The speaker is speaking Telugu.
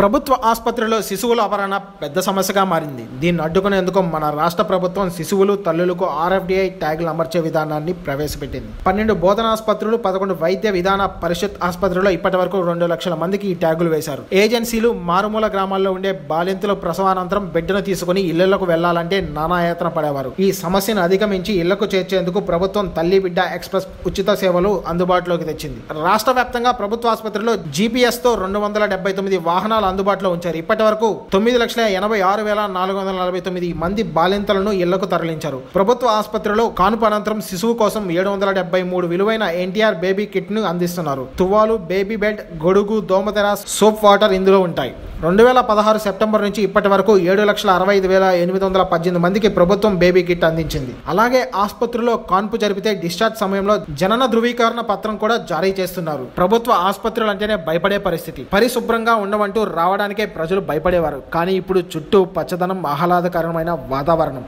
ప్రభుత్వ ఆసుపత్రిలో శిశువుల అపహరణ పెద్ద సమస్యగా మారింది. దీన్ని అడ్డుకునేందుకు మన రాష్ట్ర ప్రభుత్వం శిశువులు తల్లులకు ఆర్ఎఫ్డిఐ ట్యాగులు అమర్చే విధానాన్ని ప్రవేశపెట్టింది. పన్నెండు బోధన ఆసుపత్రులు పదకొండు వైద్య విధాన పరిషత్ ఆసుపత్రిలో ఇప్పటి వరకు రెండు లక్షల మందికి ఈ ట్యాగులు వేశారు. ఏజెన్సీలు మారుమూల గ్రామాల్లో ఉండే బాలింతలు ప్రసవానంతరం బిడ్డను తీసుకుని ఇళ్ళకు వెళ్ళాలంటే నానాయాతన పడేవారు. ఈ సమస్యను అధిగమించి ఇళ్ళకు చేర్చేందుకు ప్రభుత్వం తల్లి బిడ్డ ఎక్స్ప్రెస్ ఉచిత సేవలు అందుబాటులోకి తెచ్చింది. రాష్ట్ర వ్యాప్తంగా ప్రభుత్వ ఆసుపత్రిలో జీపీఎస్తో రెండు వందల డెబ్బై తొమ్మిది వాహనాలు అందుబాటులో ఉంచారు. ఇప్పటి వరకు తొమ్మిది లక్షల ఎనభై ఆరు వేల నాలుగు వందల నలభై తొమ్మిది మంది బాలింతలను ఇళ్ళకు తరలించారు. ప్రభుత్వ ఆసుపత్రిలో కానుప అనంతరం శిశువు కోసం ఏడు వందల డెబ్బై మూడు విలువైన ఎన్టీఆర్ బేబీ కిట్ను అందిస్తున్నారు. తువ్వాలు బేబీ బెడ్ గొడుగు దోమతెర సోప్ వాటర్ ఇందులో ఉంటాయి. రెండు వేల పదహారు సెప్టెంబర్ నుంచి ఇప్పటి వరకు ఏడు లక్షల అరవై ఐదు వేల ఎనిమిది వందల పద్దెనిమిది మందికి ప్రభుత్వం బేబీ కిట్ అందించింది. అలాగే ఆసుపత్రిలో కాన్పు జరిపితే డిశ్చార్జ్ సమయంలో జనన ధృవీకరణ పత్రం కూడా జారీ చేస్తున్నారు. ప్రభుత్వ ఆసుపత్రులు అంటేనే భయపడే పరిస్థితి. పరిశుభ్రంగా ఉండవంటూ రావడానికే ప్రజలు భయపడేవారు. కానీ ఇప్పుడు చుట్టూ పచ్చదనం ఆహ్లాదకరమైన వాతావరణం.